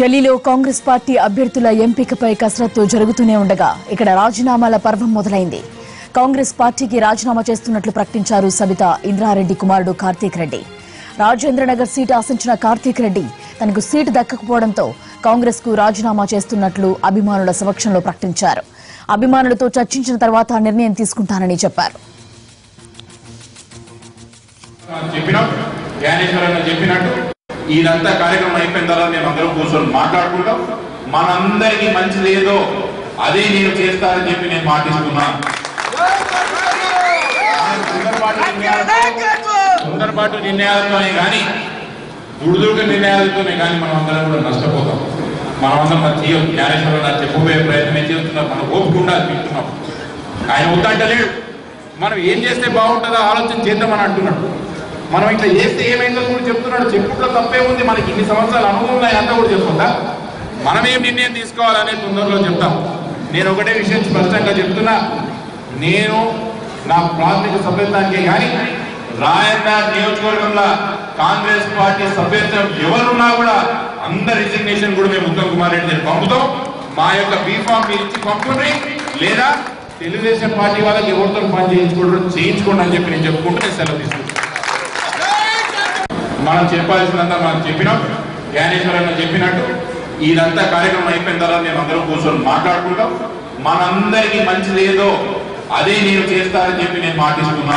ఢిల్లీలో కాంగ్రెస్ పార్టీ అభ్యర్థుల ఎంపికపై కసరత్తు జరుగుతూనే ఉండగా ఇక్కడ రాజీనామాల పర్వం మొదలైంది. కాంగ్రెస్ పార్టీకి రాజీనామా చేస్తున్నట్లు ప్రకటించారు సబితా ఇంద్రారెడ్డి కుమారుడు కార్తీక్ రెడ్డి. రాజేంద్రనగర్ సీటు ఆశించిన కార్తీక్ రెడ్డి తనకు సీటు దక్కకపోవడంతో కాంగ్రెస్కు రాజీనామా చేస్తున్నట్లు అభిమానుల సమక్షంలో ప్రకటించారు. అభిమానులతో చర్చించిన తర్వాత నిర్ణయం తీసుకుంటానని చెప్పారు. చెప్పినాం. జ్ఞానేశ్వరన్న చెప్పినట్టు ఇదంతా కార్యక్రమం అయిపోయిన తర్వాత మేము అందరం కూర్చొని మాట్లాడుకుంటాం. మనందరికీ మంచిది ఏదో అదే నేను చేస్తానని చెప్పి నేను మాటిస్తున్నా తొందరపాటు నిర్ణయాలతోనే కానీ దుడుదుడుకు నిర్ణయాలతోనే కానీ మనం అందరం కూడా నష్టపోతాం. మనం అందరం మన తీయం జ్ఞానేశ్వరన్న చెప్పబోయే ప్రయత్నం చేస్తున్నాం? మనం ఓపుకుండా తింటున్నాం ఆయన వద్దంటలేడు. మనం ఏం చేస్తే బాగుంటుందో ఆలోచన చేద్దామని అంటున్నాడు. మనం ఇట్లా చేస్తే ఏమైందో కూడా చెప్తున్నాడు. చెప్పుట్లో తప్పే ఉంది. మనకి ఇన్ని సంవత్సరాలు అనుభవం ఉన్నాయి అంతా కూడా చెప్పుకుందా మనం ఏం నిర్ణయం తీసుకోవాలనే తొందరలో చెప్తాం. నేను ఒకటే విషయం స్పష్టంగా చెప్తున్నా. నేను నా ప్రాథమిక సభ్యత్వానికే కానీ రాయన్న నియోజకవర్గంలో కాంగ్రెస్ పార్టీ సభ్యత్వం ఎవరున్నా కూడా అందరి రిజిగ్నేషన్ కూడా మేము ఉత్తమ్ కుమార్ రెడ్డి నేను పంపుతాం. మా యొక్క బీఫామ్ మీరు ఇచ్చి పంపుని లేదా తెలుగుదేశం పార్టీ వాళ్ళకి ఎవరితో పని చేయించుకోవడం చేయించుకోండి అని చెప్పి నేను చెప్పుకుంటూ నేను సెలవు తీసుకుంటాను మనం చెప్పాల్సినంత మనం చెప్పినాం. జ్ఞానేశ్వరన్న చెప్పినట్టు ఇదంతా కార్యక్రమం అయిపోయిన తర్వాత మేము అందరం కూర్చొని మాట్లాడుకుంటాం. మనందరికీ మంచిది ఏదో అదే నేను చేస్తానని చెప్పి నేను మాటిస్తున్నా